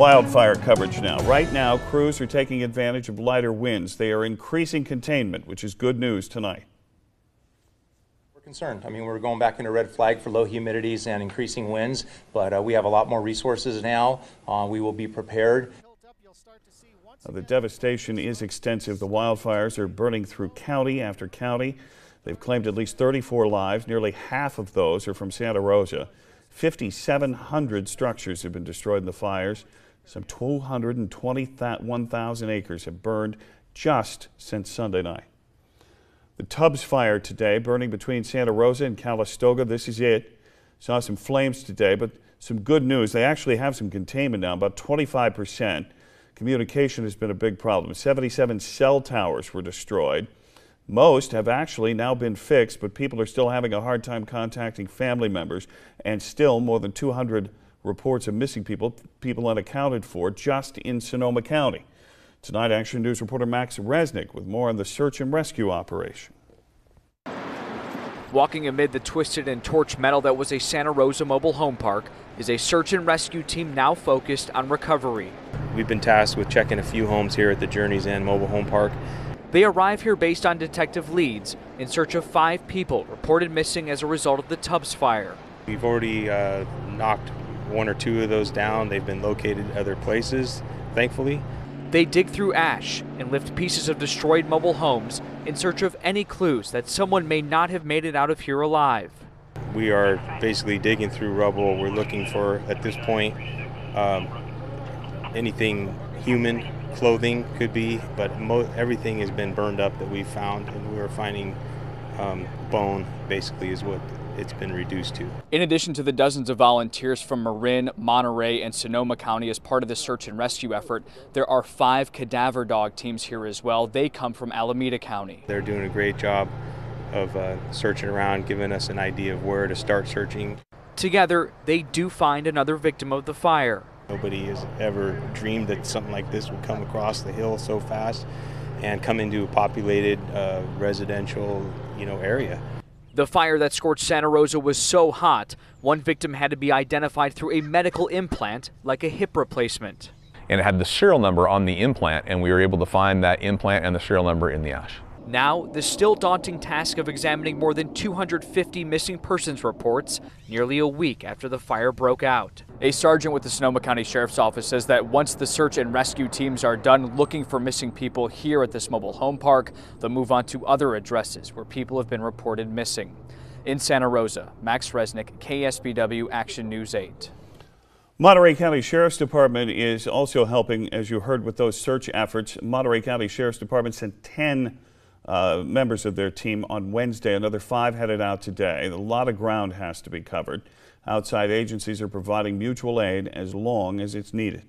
Wildfire coverage now. Right now, crews are taking advantage of lighter winds. They are increasing containment, which is good news tonight. We're concerned. I mean, we're going back into red flag for low humidities and increasing winds, but uh, we have a lot more resources now. Uh, we will be prepared. The devastation is extensive. The wildfires are burning through county after county. They've claimed at least 34 lives. Nearly half of those are from Santa Rosa. 5,700 structures have been destroyed in the fires. Some 221,000 acres have burned just since Sunday night. The Tubbs fire today, burning between Santa Rosa and Calistoga. This is it. Saw some flames today, but some good news. They actually have some containment now, about 25 percent. Communication has been a big problem. 77 cell towers were destroyed. Most have actually now been fixed, but people are still having a hard time contacting family members, and still more than 200 reports of missing people, people unaccounted for, just in Sonoma County. Tonight, Action News reporter Max Resnick with more on the search and rescue operation. Walking amid the twisted and torched metal that was a Santa Rosa mobile home park is a search and rescue team now focused on recovery. We've been tasked with checking a few homes here at the Journey's End mobile home park. They arrive here based on detective leads in search of five people reported missing as a result of the Tubbs fire. We've already uh, knocked one or two of those down. They've been located other places, thankfully. They dig through ash and lift pieces of destroyed mobile homes in search of any clues that someone may not have made it out of here alive. We are basically digging through rubble. We're looking for, at this point, um, anything human, clothing could be, but everything has been burned up that we found, and we are finding um, bone, basically, is what it's been reduced to. In addition to the dozens of volunteers from Marin, Monterey, and Sonoma County as part of the search and rescue effort, there are five cadaver dog teams here as well. They come from Alameda County. They're doing a great job of uh, searching around, giving us an idea of where to start searching. Together, they do find another victim of the fire. Nobody has ever dreamed that something like this would come across the hill so fast and come into a populated uh, residential, you know, area. The fire that scorched Santa Rosa was so hot, one victim had to be identified through a medical implant, like a hip replacement. And it had the serial number on the implant, and we were able to find that implant and the serial number in the ash. Now, the still daunting task of examining more than 250 missing persons reports nearly a week after the fire broke out. A sergeant with the Sonoma County Sheriff's Office says that once the search and rescue teams are done looking for missing people here at this mobile home park, they'll move on to other addresses where people have been reported missing. In Santa Rosa, Max Resnick, KSBW Action News 8. Monterey County Sheriff's Department is also helping, as you heard, with those search efforts. Monterey County Sheriff's Department sent 10 uh, members of their team on Wednesday. Another five headed out today. A lot of ground has to be covered. Outside agencies are providing mutual aid as long as it's needed.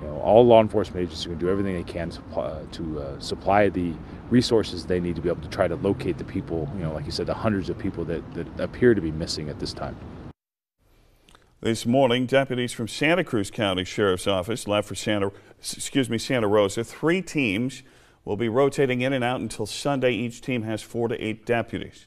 You know, all law enforcement agencies are going to do everything they can to, uh, to uh, supply the resources they need to be able to try to locate the people, you know, like you said, the hundreds of people that, that appear to be missing at this time. This morning, deputies from Santa Cruz County Sheriff's Office left for Santa, excuse me, Santa Rosa. Three teams will be rotating in and out until Sunday. Each team has four to eight deputies.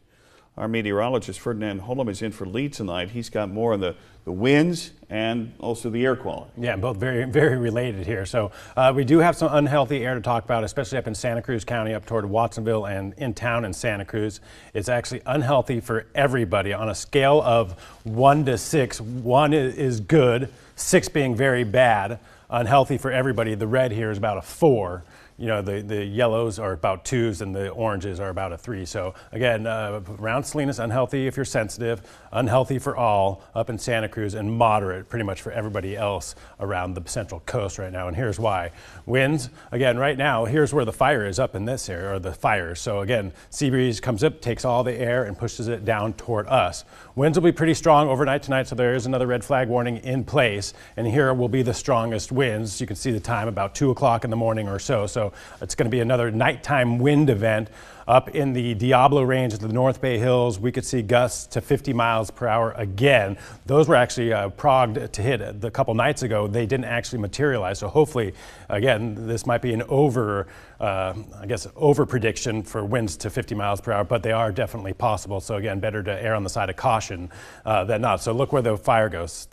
Our meteorologist Ferdinand Holum is in for Lee tonight. He's got more on the, the winds and also the air quality. Yeah, both very, very related here. So uh, we do have some unhealthy air to talk about, especially up in Santa Cruz County, up toward Watsonville and in town in Santa Cruz. It's actually unhealthy for everybody on a scale of one to six. One is good, six being very bad. Unhealthy for everybody. The red here is about a four you know, the, the yellows are about twos and the oranges are about a three. So again, uh, around Salinas, unhealthy if you're sensitive, unhealthy for all up in Santa Cruz, and moderate pretty much for everybody else around the central coast right now. And here's why. Winds, again, right now, here's where the fire is up in this area, or the fire. So again, sea breeze comes up, takes all the air and pushes it down toward us. Winds will be pretty strong overnight tonight, so there is another red flag warning in place. And here will be the strongest winds. You can see the time about 2 o'clock in the morning or so. So it's going to be another nighttime wind event. Up in the Diablo Range, of the North Bay Hills, we could see gusts to 50 miles per hour again. Those were actually uh, progged to hit a couple nights ago. They didn't actually materialize. So hopefully, again, this might be an over, uh, I guess, over prediction for winds to 50 miles per hour, but they are definitely possible. So again, better to err on the side of caution uh, than not. So look where the fire goes.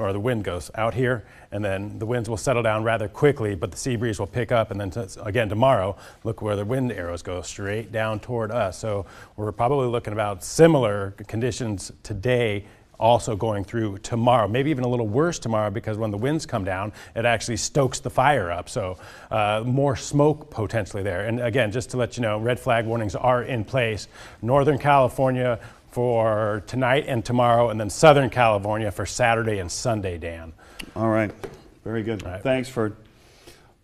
Or the wind goes out here, and then the winds will settle down rather quickly, but the sea breeze will pick up, and then again tomorrow, look where the wind arrows go straight down toward us. So we're probably looking about similar conditions today also going through tomorrow, maybe even a little worse tomorrow because when the winds come down, it actually stokes the fire up. So uh, more smoke potentially there. And again, just to let you know, red flag warnings are in place. Northern California for tonight and tomorrow, and then Southern California for Saturday and Sunday, Dan. All right. Very good. right. Thanks for.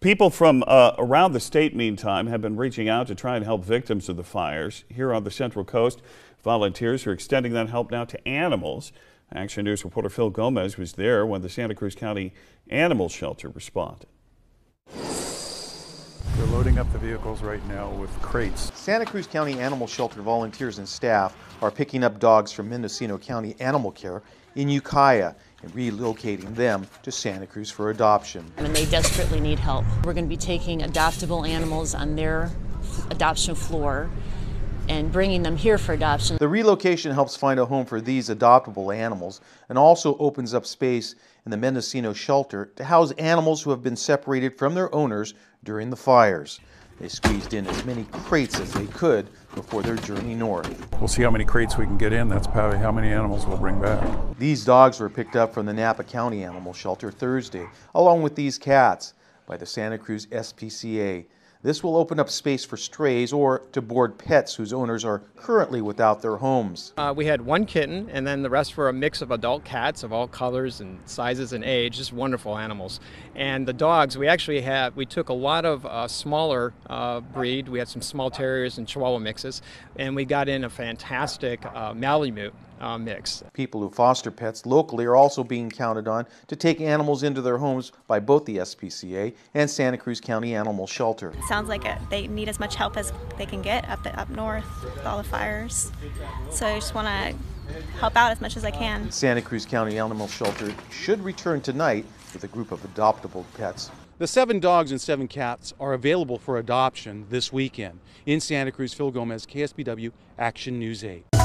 People from uh, around the state, meantime, have been reaching out to try and help victims of the fires. Here on the Central Coast, volunteers are extending that help now to animals. Action News reporter Phil Gomez was there when the Santa Cruz County Animal Shelter responded. They're loading up the vehicles right now with crates. Santa Cruz County Animal Shelter volunteers and staff are picking up dogs from Mendocino County Animal Care in Ukiah and relocating them to Santa Cruz for adoption. and they desperately need help. We're going to be taking adoptable animals on their adoption floor and bringing them here for adoption. The relocation helps find a home for these adoptable animals and also opens up space in the Mendocino shelter to house animals who have been separated from their owners during the fires. They squeezed in as many crates as they could before their journey north. We'll see how many crates we can get in. That's probably how many animals we'll bring back. These dogs were picked up from the Napa County Animal Shelter Thursday, along with these cats, by the Santa Cruz SPCA. This will open up space for strays or to board pets whose owners are currently without their homes. Uh, we had one kitten, and then the rest were a mix of adult cats of all colors and sizes and age, just wonderful animals. And the dogs, we actually have, we took a lot of uh, smaller uh, breed. We had some small terriers and Chihuahua mixes, and we got in a fantastic uh, Malamute uh, mix. People who foster pets locally are also being counted on to take animals into their homes by both the SPCA and Santa Cruz County Animal Shelter. sounds like it, they need as much help as they can get up up north with all the fires. So I just want to help out as much as I can. Santa Cruz County Animal Shelter should return tonight with a group of adoptable pets. The seven dogs and seven cats are available for adoption this weekend. In Santa Cruz, Phil Gomez, KSBW Action News 8.